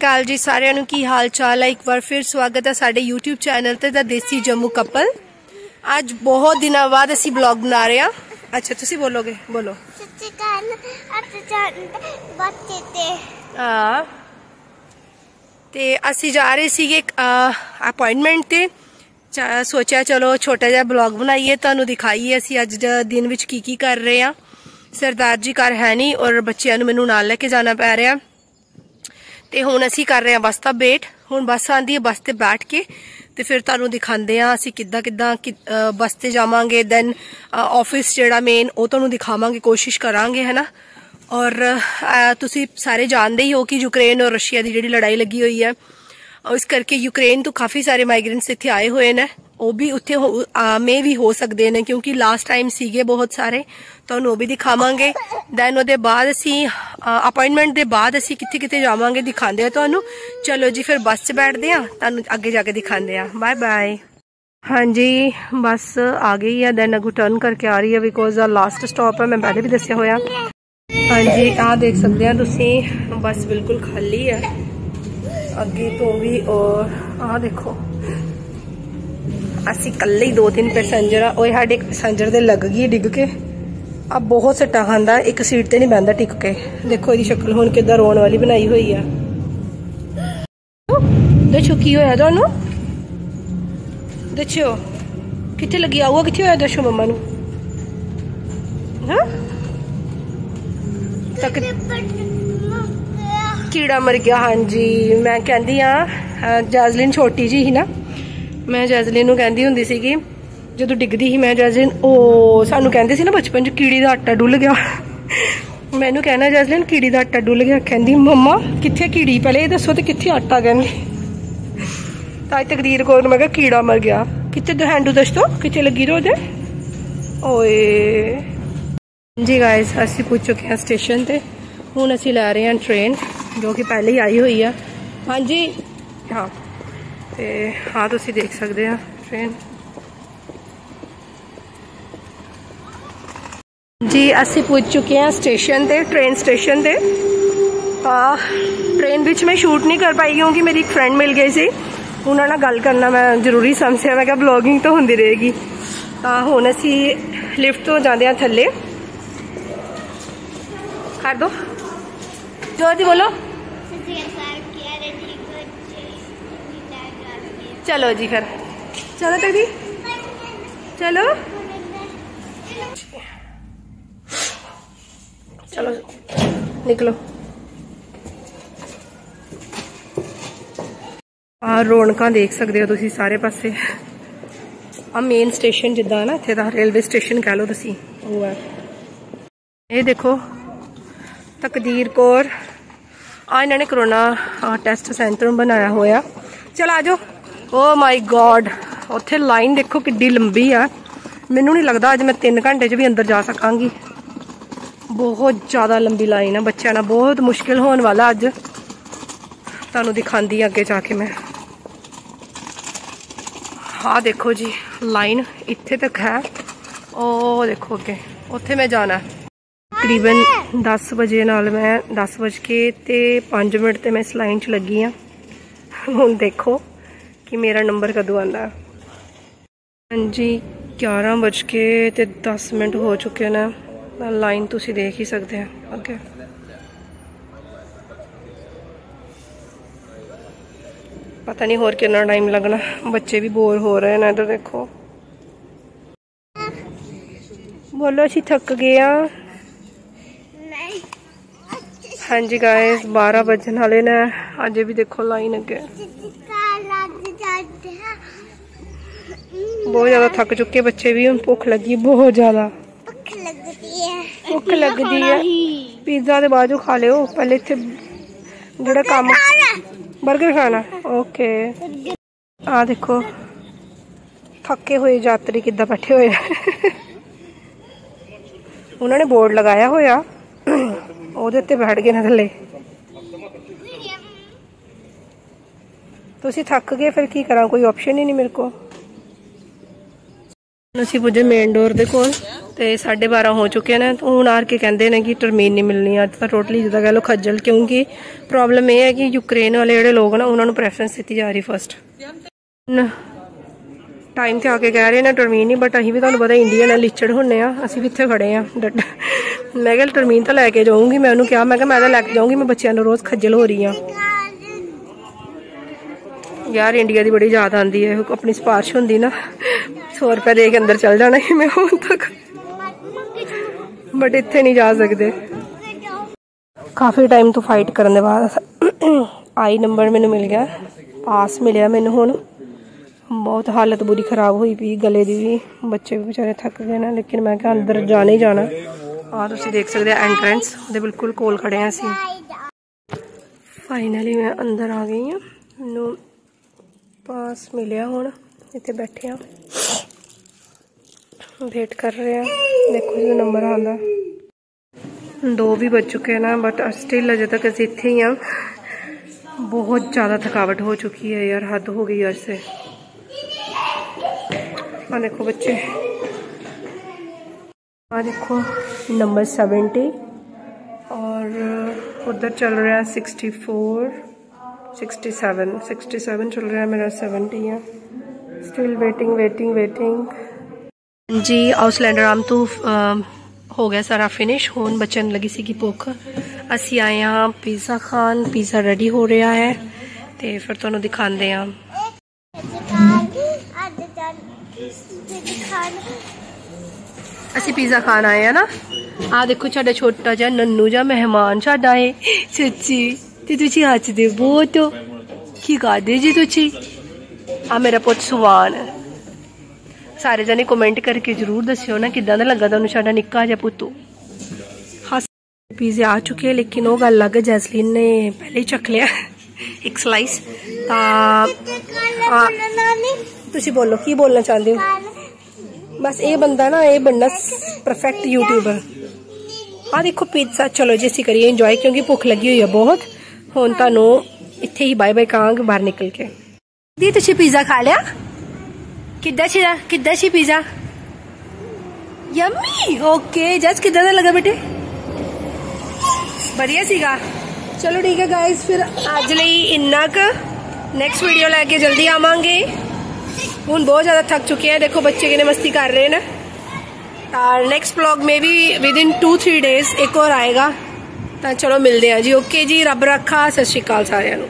ਕਾਲ ਜੀ ਸਾਰਿਆਂ ਨੂੰ, ਕੀ ਹਾਲ ਚਾਲ ਹੈ? ਇੱਕ ਵਾਰ ਫਿਰ ਸਵਾਗਤ ਹੈ ਸਾਡੇ YouTube ਚੈਨਲ ਤੇ, ਦਾ ਦੇਸੀ ਜੰਮੂ ਕਪਲ ਅੱਜ ਬਹੁਤ ਦਿਨਾਂ ਬਾਅਦ ਅਸੀਂ ਬਲੌਗ ਬਣਾ ਰਹੇ ਹਾਂ। ਅੱਛਾ, ਤੁਸੀਂ ਬੋਲੋਗੇ? ਬੋਲੋ। ਸੱਚੀ ਅੱਜ ਬੱਚੇ ਤੇ ਆ ਤੇ ਅਸੀਂ ਜਾ ਰਹੇ ਸੀਗੇ ਅਪਾਇੰਟਮੈਂਟ ਤੇ। ਸੋਚਿਆ ਚਲੋ ਛੋਟਾ ਜਿਹਾ ਬਲੌਗ ਬਣਾਈਏ, ਤੁਹਾਨੂੰ ਦਿਖਾਈਏ ਅਸੀਂ ਅੱਜ ਦਾ ਦਿਨ ਵਿੱਚ ਕੀ ਕੀ ਕਰ ਰਹੇ ਹਾਂ। ਸਰਦਾਰ ਜੀ ਘਰ ਹੈ ਨਹੀਂ ਔਰ ਬੱਚਿਆਂ ਨੂੰ ਮੈਨੂੰ ਨਾਲ ਲੈ ਕੇ ਜਾਣਾ ਪੈ ਰਿਹਾ। ਤੇ ਹੁਣ ਅਸੀਂ ਕਰ ਰਹੇ ਹਾਂ ਬੱਸ ਦਾ ਵੇਟ ਹੁਣ ਬੱਸ ਆਂਦੀ ਹੈ, ਬੱਸ ਤੇ ਬੈਠ ਕੇ ਤੇ ਫਿਰ ਤੁਹਾਨੂੰ ਦਿਖਾਉਂਦੇ ਆ ਅਸੀਂ ਕਿੱਦਾਂ ਕਿੱਦਾਂ, ਕਿ- ਬੱਸ ਤੇ ਜਾਵਾਂਗੇ। ਦੈਨ ਆਫਿਸ ਜਿਹੜਾ ਮੇਨ ਉਹ ਤੁਹਾਨੂੰ ਦਿਖਾਵਾਂਗੇ, ਕੋਸ਼ਿਸ਼ ਕਰਾਂਗੇ ਹੈਨਾ ਔਰ ਤੁਸੀਂ ਸਾਰੇ ਜਾਣਦੇ ਹੀ ਹੋ ਕਿ ਯੂਕਰੇਨ ਔਰ ਰਸ਼ੀਆ ਦੀ ਜਿਹੜੀ ਲੜਾਈ ਲੱਗੀ ਹੋਈ ਹੈ। ਔਰ ਇਸ ਕਰਕੇ ਯੂਕਰੇਨ ਤੋਂ ਕਾਫੀ ਸਾਰੇ ਮਾਈਗ੍ਰੈਂਟਸ ਇੱਥੇ ਆਏ ਹੋਏ ਨੇ। ਉਹ ਵੀ ਉੱਥੇ ਮੇ ਵੀ ਹੋ ਸਕਦੇ ਨੇ ਕਿਉਂਕਿ ਲਾਸਟ ਟਾਈਮ ਸੀਗੇ ਬਹੁਤ ਸਾਰੇ। ਤੁਹਾਨੂੰ ਉਹ ਵੀ ਦਿਖਾਵਾਂਗੇ। ਦੈਨ ਉਹਦੇ ਬਾਅਦ ਅਸੀਂ ਅਪਾਇੰਟਮੈਂਟ ਦੇ ਬਾਅਦ ਅਸੀਂ ਕਿੱਥੇ ਕਿੱਥੇ ਜਾਵਾਂਗੇ ਦਿਖਾਉਂਦੇ ਆ ਤੁਹਾਨੂੰ। ਚਲੋ ਜੀ, ਫਿਰ ਬੱਸ 'ਚ ਬੈਠਦੇ ਆ ਤੁਹਾਨੂੰ ਅੱਗੇ ਜਾ ਕੇ ਦਿਖਾਉਂਦੇ ਆ ਬਾਏ ਬਾਏ ਹਾਂਜੀ ਬੱਸ ਆ ਗਈ ਆ। ਦੈਨ ਅਗੂ ਟਰਨ ਕਰਕੇ ਆ ਰਹੀ ਹੈ ਬਿਕੋਜ਼ ਦਾ ਲਾਸਟ ਸਟਾਪ ਹੈ ਮੈਂ ਪਹਿਲੇ ਵੀ ਦੱਸਿਆ ਹੋਇਆ। ਹਾਂਜੀ, ਆਹ ਦੇਖ ਸਕਦੇ ਆ ਤੁਸੀਂ। ਬੱਸ ਬਿਲਕੁਲ ਖਾਲੀ ਹੈ ਅੱਗੇ ਤੋਂ ਵੀ, ਔਰ ਆਹ ਦੇਖੋ। ਅਸੀਂ ਇਕੱਲੇ ਹੀ ਦੋ ਤਿੰਨ ਪੈਸੇਂਜਰ ਆ। ਓਏ, ਸਾਡੇ ਇੱਕ ਦੇ ਲੱਗ ਗਈ ਡਿੱਗ ਕੇ। ਆ ਬਹੁਤ ਸੱਟਾ ਖਾਂਦਾ। ਇੱਕ ਸੀਟ ਤੇ ਨਹੀਂ ਬੈੰਦਾ ਟਿਕ ਕੇ। ਦੇਖੋ, ਇਹਦੀ ਸ਼ਕਲ ਹੁਣ ਕਿੱਦਾਂ ਰੋਣ ਵਾਲੀ ਬਣਾਈ ਹੋਈ ਆ। ਦੇਖੋ ਕੀ ਹੋਇਆ ਤੁਹਾਨੂੰ? ਦੇਖੋ ਕਿੱਥੇ ਲੱਗੀ? ਆਊਗਾ ਕਿੱਥੇ ਹੋਇਆ? ਦੱਸੋ ਮੰਮਾ ਨੂੰ। ਹਾਂ? ਤੱਕ ਕੀੜਾ ਮਰ ਗਿਆ, ਹਾਂਜੀ। ਮੈਂ ਕਹਿੰਦੀ ਆ ਜੈਜ਼ਲਿਨ ਛੋਟੀ ਜੀ ਸੀ ਨਾ, ਮੈਂ ਜੈਜ਼ਲਿਨ ਨੂੰ ਕਹਿੰਦੀ ਹੁੰਦੀ ਸੀਗੀ, ਜਦੋਂ ਡਿੱਗਦੀ ਸੀ ਮੈਂ ਜੈਜ਼ਲਿਨ ਉਹ ਸਾਨੂੰ ਕਹਿੰਦੇ ਸੀ ਨਾ ਬਚਪਨ ਚ ਕੀੜੀ ਦਾ ਆਟਾ ਡੁੱਲ ਗਿਆ। ਮੈਨੂੰ ਕਹਿਣਾ ਜੈਜ਼ਲਿਨ ਕੀੜੀ ਦਾ ਆਟਾ ਡੁੱਲ ਗਿਆ। ਕਹਿੰਦੀ, ਮੰਮਾ, ਕਿੱਥੇ ਕੀੜੀ? ਪਹਿਲੇ ਇਹ ਦੱਸੋ ਤੇ ਕਿੱਥੇ ਆਟਾ ਕਹਿੰਦੀ? ਤਾਂ ਅੱਜ ਤਕਦੀਰ ਕੋਲ ਨੂੰ ਮੈਂ ਕਿਹਾ, ਕੀੜਾ ਮਰ ਗਿਆ। ਕਿੱਥੇ ਦੋ, ਹੈਂਡੂ ਦੋ ਕਿੱਥੇ ਲੱਗੀ ਰੋ ਦੇ ਓਏ। ਜੀ ਗਾਇਸ ਅਸੀਂ ਪੁੱਛ ਚੁੱਕੇ ਹਾਂ ਸਟੇਸ਼ਨ ਤੇ। ਹੁਣ ਅਸੀਂ ਲੈ ਰਹੇ ਹਾਂ ਟ੍ਰੇਨ ਜੋ ਕਿ ਪਹਿਲੇ ਹੀ ਆਈ ਹੋਈ ਆ। ਹਾਂਜੀ। ਹਾਂ। ਤੇ ਹਾਂ ਤੁਸੀਂ ਦੇਖ ਸਕਦੇ ਆ ਟ੍ਰੇਨ ਜੀ ਅਸੀਂ ਪੁੱਜ ਚੁੱਕੇ ਹਾਂ ਸਟੇਸ਼ਨ ਤੇ ਟ੍ਰੇਨ ਸਟੇਸ਼ਨ ਤੇ। ਤਾਂ ਟ੍ਰੇਨ ਵਿੱਚ ਮੈਂ ਸ਼ੂਟ ਨਹੀਂ ਕਰ ਪਾਈ ਕਿਉਂਕਿ ਮੇਰੀ ਇੱਕ ਫਰੈਂਡ ਮਿਲ ਗਈ ਸੀ। ਉਹਨਾਂ ਨਾਲ ਗੱਲ ਕਰਨਾ ਮੈਂ ਜ਼ਰੂਰੀ ਸਮਝਿਆ। ਮੈਂ ਕਿਹਾ ਬਲੌਗਿੰਗ ਤਾਂ ਹੁੰਦੀ ਰਹੇਗੀ। ਤਾਂ ਹੁਣ ਅਸੀਂ ਲਿਫਟ ਤੋਂ ਜਾਂਦੇ ਹਾਂ ਥੱਲੇ। ਕਰ ਦੋ। ਜੋਦੀ ਬੋਲੋ ਸੱਚੀ ਗੱਲ ਕੀ ਆ ਰਹੀ ਬੱਚੇ ਚਲੋ ਜੀ ਫਿਰ ਚਲੋ ਤੇਰੀ ਚਲੋ ਚਲੋ ਨਿਕਲੋ ਆ ਰੌਣਕਾਂ ਦੇਖ ਸਕਦੇ ਹੋ ਤੁਸੀਂ ਸਾਰੇ ਪਾਸੇ ਆ ਮੇਨ ਸਟੇਸ਼ਨ ਜਿੱਦਾਂ ਨਾ ਇੱਥੇ ਦਾ ਰੇਲਵੇ ਸਟੇਸ਼ਨ ਕਹਿ ਲਓ ਤੁਸੀਂ ਉਹ ਹੈ ਇਹ ਦੇਖੋ ਤਕਦੀਰ ਕੌਰ। ਆ ਇਹਨਾਂ ਨੇ ਕਰੋਨਾ ਟੈਸਟ ਸੈਂਟਰ ਬਣਾਇਆ ਹੋਇਆ। ਚਲ ਆ ਜਾਓ। ਓ ਮਾਈ ਗੋਡ ਉੱਥੇ ਲਾਈਨ ਦੇਖੋ ਕਿੱਡੀ ਲੰਬੀ ਆ। ਮੈਨੂੰ ਨਹੀਂ ਲੱਗਦਾ ਅੱਜ ਮੈਂ 3 ਘੰਟੇ 'ਚ ਵੀ ਅੰਦਰ ਜਾ ਸਕਾਂਗੀ। ਬਹੁਤ ਜ਼ਿਆਦਾ ਲੰਬੀ ਲਾਈਨ ਆ ਬੱਚਿਆਂ ਨਾਲ। ਬਹੁਤ ਮੁਸ਼ਕਿਲ ਹੋਣ ਵਾਲਾ ਅੱਜ। ਤੁਹਾਨੂੰ ਦਿਖਾਉਂਦੀ ਆ ਅੱਗੇ ਜਾ ਕੇ ਮੈਂ। ਹਾਂ ਦੇਖੋ ਜੀ ਲਾਈਨ ਇੱਥੇ ਤੱਕ ਹੈ। ਉਹ ਦੇਖੋ ਅੱਗੇ। ਉੱਥੇ ਮੈਂ ਜਾਣਾ। ਤਕਰੀਬਨ 10 ਵਜੇ ਨਾਲ ਮੈਂ 10 ਵਜ ਕੇ ਤੇ 5 ਮਿੰਟ ਤੇ ਮੈਂ ਇਸ ਲਾਈਨ 'ਚ ਲੱਗੀ ਆ। ਹੁਣ ਦੇਖੋ ਕਿ ਮੇਰਾ ਨੰਬਰ ਕਦੋਂ ਆਂਦਾ। ਹਾਂਜੀ 11 ਵਜ ਕੇ ਤੇ 10 ਮਿੰਟ ਹੋ ਚੁੱਕੇ ਨੇ। ਲਾਈਨ ਤੁਸੀਂ ਦੇਖ ਹੀ ਸਕਦੇ ਆ। ਅੱਗੇ। ਪਤਾ ਨਹੀਂ ਹੋਰ ਕਿੰਨਾ ਟਾਈਮ ਲੱਗਣਾ। ਬੱਚੇ ਵੀ ਬੋਰ ਹੋ ਰਹੇ ਨੇ, ਇਧਰ ਦੇਖੋ। ਬੋਲੋ, ਅਸੀਂ ਥੱਕ ਗਏ ਆ। ਹਾਂਜੀ ਗਾਇਸ 12 ਵਜਣ ਵਾਲੇ ਨੇ। ਅਜੇ ਵੀ ਦੇਖੋ ਲਾਈਨ ਅੱਗੇ। ਬਹੁਤ ਜ਼ਿਆਦਾ ਥੱਕ ਚੁੱਕੇ ਬੱਚੇ ਵੀ ਹੁਣ ਭੁੱਖ ਲੱਗੀ ਬਹੁਤ ਜ਼ਿਆਦਾ। ਭੁੱਖ ਲੱਗਦੀ ਹੈ। ਭੁੱਖ ਲੱਗਦੀ ਹੈ ਪੀਜ਼ਾ ਦੇ ਬਾਜੂ ਖਾ ਲਿਓ ਪਹਿਲੇ ਇੱਥੇ ਜਿਹੜਾ ਕੰਮ 버ਗਰ ਖਾਣਾ ਓਕੇ। ਆ ਦੇਖੋ ਥੱਕੇ ਹੋਏ ਯਾਤਰੀ ਕਿੱਦਾਂ ਬੈਠੇ ਹੋਏ ਉਹਨਾਂ ਨੇ ਬੋਰਡ ਲਗਾਇਆ ਹੋਇਆ। ਉਹਦੇ ਉੱਤੇ ਬੈਠ ਗਏ ਨੇ ਥੱਲੇ। ਤੁਸੀਂ ਥੱਕ ਗਏ, ਫਿਰ ਕੀ ਕਰਾਂ ਕੋਈ ਆਪਸ਼ਨ ਹੀ ਨਹੀਂ ਮੇਰੇ ਕੋਲ। ਅਸੀਂ ਪੁੱਜੇ ਮੇਨ ਡੋਰ ਦੇ ਕੋਲ ਤੇ 12:30 ਹੋ ਚੁੱਕੇ ਨੇ। ਹੁਣ ਆਰ ਕੇ ਕਹਿੰਦੇ ਨੇ ਕਿ ਟਰਮੀਨ ਨਹੀਂ ਮਿਲਣੀ। ਅੱਜ ਤਾਂ ਟੋਟਲੀ ਜਿੱਦਾਂ ਕਹ ਲੋ ਖੱਜਲ, ਕਿਉਂਕਿ ਪ੍ਰੋਬਲਮ ਇਹ ਹੈ ਕਿ ਯੂਕਰੇਨ ਵਾਲੇ ਜਿਹੜੇ ਲੋਕ ਨਾ, ਉਹਨਾਂ ਨੂੰ ਪ੍ਰੈਫਰੈਂਸ ਦਿੱਤੀ ਜਾ ਰਹੀ ਫਸਟ ਟਾਈਮ ਤੇ ਆ ਕੇ ਕਹਿ ਰਹੇ ਨੇ ਟਰਮੀਨ ਨਹੀਂ ਬਟ ਅਸੀਂ ਵੀ ਤੁਹਾਨੂੰ ਪਤਾ ਇੰਡੀਆ ਨਾਲ ਲਿਚੜ ਹੁੰਨੇ ਆ। ਅਸੀਂ ਵੀ ਇੱਥੇ ਖੜੇ ਆ। ਡੱਡ ਮੈਂ ਕਿਹਾ ਟਰਮੀਨ ਤਾਂ ਲੈ ਕੇ ਜਾਊਂਗੀ, ਮੈਂ ਉਹਨੂੰ ਕਿਹਾ, ਮੈਂ ਕਿਹਾ ਮੈਂ ਤਾਂ ਲੈ ਕੇ ਜਾਊਂਗੀ, ਮੈਂ ਬੱਚਿਆਂ ਨੂੰ ਰੋਜ਼ ਖੱਜਲ ਹੋ ਰਹੀ ਆ ਯਾਰ ਇੰਡੀਆ ਦੀ ਬੜੀ ਯਾਦ ਆਉਂਦੀ ਹੈ ਆਪਣੀ ਸਪਾਰਸ਼ ਹੁੰਦੀ ਨਾ 100 ਰੁਪਏ ਦੇ ਕੇ ਅੰਦਰ ਚੱਲ ਜਾਣਾ ਸੀ ਮੈਂ ਹੁਣ ਤੱਕ। ਬਟ ਇੱਥੇ ਨਹੀਂ ਜਾ ਸਕਦੇ। ਕਾਫੀ ਟਾਈਮ ਤੋਂ ਫਾਈਟ ਕਰਨ ਦੇ ਬਾਅਦ ਆਈ ਨੰਬਰ ਮੈਨੂੰ ਮਿਲ ਗਿਆ ਪਾਸ ਮਿਲਿਆ ਮੈਨੂੰ ਹੁਣ। ਬਹੁਤ ਹਾਲਤ ਬੁਰੀ ਖਰਾਬ ਹੋਈ ਪਈ, ਗਲੇ ਦੀ ਵੀ, ਬੱਚੇ ਵੀ ਵਿਚਾਰੇ ਥੱਕ ਗਏ ਨਾ, ਲੇਕਿਨ ਮੈਂ ਕਿਹਾ ਅੰਦਰ ਜਾਣਾ ਹੀ ਜਾਣਾ। ਆ ਤੁਸੀਂ ਦੇਖ ਸਕਦੇ ਆ ਐਂਟਰੈਂਸ ਉਹਦੇ ਬਿਲਕੁਲ ਕੋਲ ਖੜੇ ਆ ਅਸੀਂ। ਫਾਈਨਲੀ ਮੈਂ ਅੰਦਰ ਆ ਗਈ ਆ ਮੈਨੂੰ ਪਾਸ ਮਿਲਿਆ ਹੁਣ। ਇੱਥੇ ਬੈਠੇ ਆ ਵੇਟ ਕਰ ਰਹੇ ਆ ਦੇਖੋ ਜੀ ਨੰਬਰ ਆਉਂਦਾ। ਦੋ ਵੀ ਵੱਜ ਚੁੱਕੇ ਨਾ ਬਟ ਸਟਿਲ ਅਜੇ ਤੱਕ ਅਸੀਂ ਇੱਥੇ ਹੀ ਆ ਬਹੁਤ ਜ਼ਿਆਦਾ ਥਕਾਵਟ ਹੋ ਚੁੱਕੀ ਹੈ ਯਾਰ। ਹੱਦ ਹੋ ਗਈ ਅੱਜ ਸੇ ਆ ਦੇਖੋ ਬੱਚੇ। ਆ ਦੇਖੋ ਨੰਬਰ 70 ਔਰ ਉਧਰ ਚੱਲ ਰਿਹਾ 64 67 67 ਚੱਲ ਰਿਹਾ ਮੇਰਾ 70 ਆ। ਸਟਿਲ ਵੇਟਿੰਗ ਵੇਟਿੰਗ ਵੇਟਿੰਗ ਜੀ ਆਊਟਲੈਂਡਰ ਆਮ ਤੋਂ ਹੋ ਗਿਆ ਸਾਰਾ ਫਿਨਿਸ਼ ਹੋਣ ਬਚਣ ਲੱਗੀ ਸੀ ਕਿ ਭੁੱਖ। ਅਸੀਂ ਆਏ ਹਾਂ ਪੀਜ਼ਾ ਖਾਨ ਪੀਜ਼ਾ ਰੈਡੀ ਹੋ ਰਿਹਾ ਹੈ। ਤੇ ਫਿਰ ਤੁਹਾਨੂੰ ਦਿਖਾਉਂਦੇ ਹਾਂ। ਅਸੀਂ ਪੀਜ਼ਾ ਖਾਣ ਆਏ ਆ ਨਾ। ਆ ਦੇਖੋ ਸਾਡਾ ਛੋਟਾ ਜਿਹਾ ਨੰਨੂ ਜਿਹਾ ਮਹਿਮਾਨ ਸਾਡਾ ਹੈ ਸੱਚੀ ਤੇ ਤੁਸੀਂ ਹੱਸਦੇ ਬਹੁਤ ਕੀ ਕਰਦੇ ਜੀ ਤੁਸੀਂ? ਆ ਮੇਰਾ ਪੁੱਤ ਸੁਵਾਨ ਸਾਰੇ ਜਣੇ ਕਮੈਂਟ ਕਰਕੇ ਜਰੂਰ ਦੱਸਿਓ ਨਾ ਕਿਦਾਂ ਦਾ ਲੱਗਾ ਤੁਹਾਨੂੰ ਸਾਡਾ ਨਿੱਕਾ ਜਿਹਾ ਪੁੱਤੂ। ਪੀਜ਼ੇ ਆ ਚੁੱਕੇ ਲੇਕਿਨ ਉਹ ਗੱਲ ਲੱਗ ਜੈਸਲੀਨ ਨੇ ਪਹਿਲੇ ਹੀ ਚੱਕ ਲਿਆ। ਇੱਕ ਸਲਾਈਸ ਤਾਂ ਤੁਸੀਂ ਬੋਲੋ ਕੀ ਬੋਲਣਾ ਚਾਹੁੰਦੇ ਹੋ? ਬਸ ਇਹ ਬੰਦਾ ਨਾ ਇਹ ਬੰਦਾ ਪਰਫੈਕਟ ਯੂਟਿਊਬਰ ਆ ਦੇਖੋ ਪੀਜ਼ਾ ਚਲੋ ਜੀ ਅਸੀਂ ਕਰੀਏ ਇੰਜੋਏ ਕਿਉਂਕਿ ਭੁੱਖ ਲੱਗੀ ਹੋਈ ਹੈ ਬਹੁਤ ਹੁਣ ਤੁਹਾਨੂੰ ਇੱਥੇ ਹੀ ਬਾਏ ਬਾਏ ਕਹਾਂਗੇ ਬਾਹਰ ਨਿਕਲ ਕੇ ਦੀ ਤੁਸੀਂ ਪੀਜ਼ਾ ਖਾ ਲਿਆ ਕਿੱਦਾਂ ਸੀ ਕਿੱਦਾਂ ਸੀ ਪੀਜ਼ਾ ਯੰਮੀ ਓਕੇ ਜਸ ਕਿੱਦਾਂ ਦਾ ਲੱਗਾ ਬੇਟੇ ਵਧੀਆ ਸੀਗਾ ਚਲੋ ਠੀਕ ਹੈ ਗਾਇਸ ਫਿਰ ਅੱਜ ਲਈ ਇੰਨਾ ਕੁ ਨੈਕਸਟ ਵੀਡੀਓ ਲੈ ਕੇ ਜਲਦੀ ਆਵਾਂਗੇ ਹੁਣ ਬਹੁਤ ਜ਼ਿਆਦਾ ਥੱਕ ਚੁੱਕੇ ਆ। ਦੇਖੋ ਬੱਚੇ ਕਿਨੇ ਮਸਤੀ ਕਰ ਰਹੇ ਨੇ। ਤਾਂ ਨੈਕਸਟ ਵਲੌਗ ਮੇ ਵੀ ਵਿਦ ਇਨ 2-3 ਡੇਜ਼ ਇੱਕ ਹੋਰ ਆਏਗਾ। ਤਾਂ ਚਲੋ ਮਿਲਦੇ ਆ ਜੀ। ਓਕੇ ਜੀ, ਰੱਬ ਰੱਖਾ। ਸਤਿ ਸ਼੍ਰੀ ਅਕਾਲ ਸਾਰਿਆਂ ਨੂੰ।